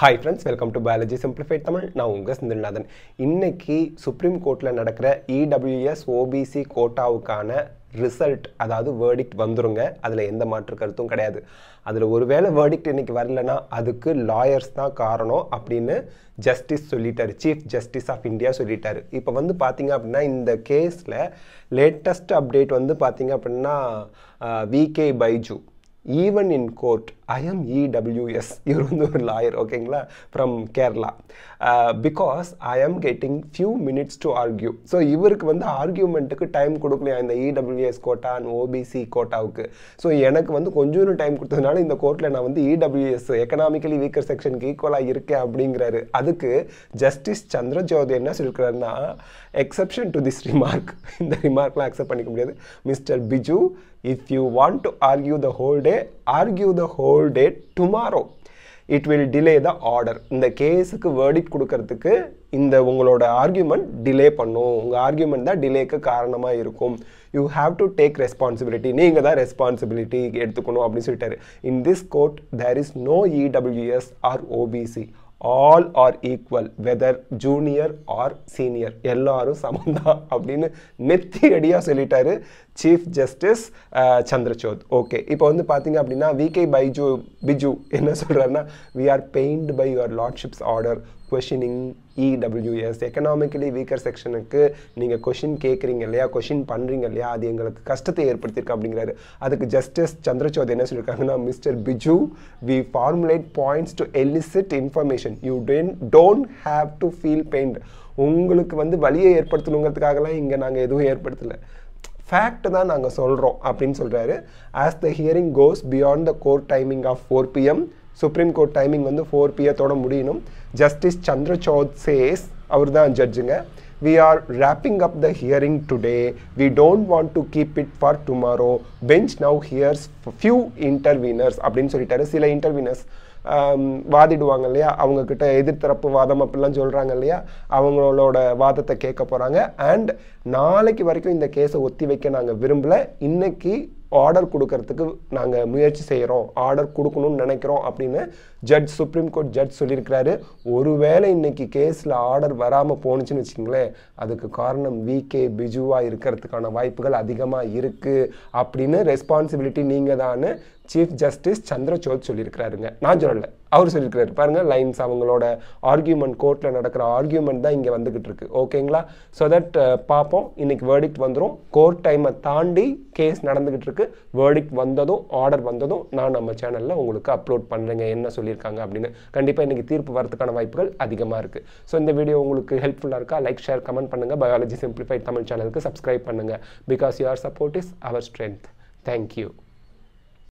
Hi friends welcome to biology simplified Tamil நான் உங்கள் சிந்தில்நாதன் இன்னைக்கு சுப்ரீம் கோர்ட்டில் நடக்கிற இடபிள்யூஎஸ் ஓபிசி கோட்டாவுக்கான ரிசல்ட் அதாவது வேர்டிக்ட் வந்துருங்க. அதில் எந்த மாற்று கருத்தும் கிடையாது. அதில் ஒருவேளை வேர்டிக்ட் இன்னைக்கு வரலனா அதுக்கு லாயர்ஸ் தான் காரணம் அப்படின்னு ஜஸ்டிஸ் சொல்லிட்டாரு. சீஃப் ஜஸ்டிஸ் ஆஃப் இந்தியா சொல்லிட்டாரு. இப்போ வந்து பார்த்தீங்க அப்படின்னா இந்த கேஸில் லேட்டஸ்ட் அப்டேட் வந்து பார்த்தீங்க அப்படின்னா VK Baiju even in court I'm EWS இவர் வந்து ஒரு லாயர் ஓகேங்களா from Kerala because I am getting few minutes to argue so இவருக்கு வந்து ஆர்கியூமெண்ட்டுக்கு டைம் கொடுக்கலையா இந்த இடபிள்யூஎஸ் கோட்டா அண்ட் ஓபிசி கோட்டாவுக்கு ஸோ எனக்கு வந்து கொஞ்சம் டைம் கொடுத்ததுனால இந்த கோர்ட்டில் நான் வந்து இடபிள்யூஎஸ் எக்கனாமிக்கலி வீக்கர் செக்ஷனுக்கு ஈக்குவலாக இருக்கேன் அப்படிங்கிறாரு. அதுக்கு ஜஸ்டிஸ் சந்திரஜோதி என்ன சொல்லியிருக்கிறாருன்னா எக்ஸப்ஷன் டு திஸ் ரிமார்க் இந்த ரிமார்க்லாம் அக்செப்ட் பண்ணிக்க முடியாது. Mister Biju if you want to argue the whole day argue the whole day tomorrow it will delay the order இந்த கேஸுக்கு வேர்டிக் கொடுக்கறதுக்கு இந்த உங்களோட ஆர்கியூமெண்ட் டிலே பண்ணும். உங்கள் ஆர்கியூமெண்ட் தான் டிலேக்கு காரணமாக இருக்கும். You have to take responsibility நீங்கள் தான் ரெஸ்பான்சிபிலிட்டி எடுத்துக்கணும் அப்படின்னு சொல்லிட்டாரு. In this court there is no EWS or OBC all are equal whether junior or senior எல்லாரும் சமந்தான் அப்படின்னு நெத்தி அடியாக சொல்லிட்டாரு. சீஃப் ஜஸ்டிஸ் சந்திரசோத் ஓகே இப்போ வந்து பார்த்தீங்க அப்படின்னா விகே பைஜு பிஜு என்ன சொல்கிறாருன்னா we are pained by your lordships order questioning EWS economically weaker செக்ஷனுக்கு நீங்கள் கொஷின் கேட்குறீங்க இல்லையா? கொஷின் பண்ணுறீங்க இல்லையா? அது எங்களுக்கு கஷ்டத்தை ஏற்படுத்தியிருக்கு அப்படிங்கிறாரு. அதுக்கு ஜஸ்டிஸ் சந்திரசோத் என்ன சொல்லியிருக்காங்கன்னா mister Biju we formulate points to elicit information you then don't have to feel pained உங்களுக்கு வந்து வழியை ஏற்படுத்தணுங்கிறதுக்காகலாம் இங்கே நாங்கள் எதுவும் ஏற்படுத்தலை. ஃபேக்ட் தான் நாங்கள் சொல்கிறோம் அப்படின்னு சொல்கிறாரு as the hearing goes beyond the court timing of four PM supreme court timing வந்து ஃபோர் பிஎத்தோட முடியணும். ஜஸ்டிஸ் சந்திரசோத் சேஸ் அவர் தான் ஜட்ஜுங்க we are wrapping up the hearing today we don't want to keep it for tomorrow bench now hears few interveners அப்படின்னு சொல்லிட்டாரு. சில இன்டர்வீனர்ஸ் um, வாதிடுவாங்க இல்லையா? அவங்கக்கிட்ட எதிர்த்தரப்பு வாதம் அப்படிலாம் சொல்கிறாங்க இல்லையா? அவங்களோட வாதத்தை கேட்க போகிறாங்க அண்ட் நாளைக்கு வரைக்கும் இந்த கேஸை ஒத்தி வைக்க நாங்கள் விரும்பலை. இன்னைக்கு ஆர்டர் கொடுக்கறதுக்கு நாங்கள் முயற்சி செய்கிறோம் ஆர்டர் கொடுக்கணும்னு நினைக்கிறோம் அப்படின்னு ஜட்ஜ் சுப்ரீம் கோர்ட் ஜட்ஜ் சொல்லியிருக்கிறாரு. ஒருவேளை இன்னைக்கு கேஸில் ஆர்டர் வராமல் போணுச்சுன்னு வச்சுங்களேன் அதுக்கு காரணம் விகே பிஜுவாக இருக்கிறதுக்கான வாய்ப்புகள் அதிகமாக இருக்குது அப்படின்னு ரெஸ்பான்சிபிலிட்டி நீங்கள் தான் சீஃப் ஜஸ்டிஸ் சந்திரசோத் சொல்லியிருக்கிறாருங்க. நான் சொல்லலை. அவர் சொல்லியிருக்கிறாரு. பாருங்கள் லைன்ஸ் அவங்களோட ஆர்கியூமெண்ட் கோர்ட்டில் நடக்கிற ஆர்கியூமெண்ட் தான் இங்கே வந்துக்கிட்டு இருக்கு. ஓகேங்களா ஸோ தட் பார்ப்போம். இன்னைக்கு வேர்டிக்ட் வந்துடும் கோர்ட் டைமை தாண்டி கேஸ் நடந்துக்கிட்டு இருக்கு. வேர்டிக்ட் வந்ததும் ஆர்டர் வந்ததும் நான் நம்ம சேனலில் உங்களுக்கு அப்லோட் பண்ணுறேங்க என்ன சொல்லியிருக்காங்க அப்படின்னு. கண்டிப்பாக இன்னைக்கு தீர்ப்பு வரதுக்கான வாய்ப்புகள் அதிகமாக இருக்குது ஸோ இந்த வீடியோ உங்களுக்கு ஹெல்ப்ஃபுல்லாக இருக்கா? லைக் ஷேர் கமெண்ட் பண்ணுங்கள் பயாலஜி சிம்பிளிஃபைட் தமிழ் சேனலுக்கு சப்ஸ்கிரைப் பண்ணுங்கள் because your support is our strength thank you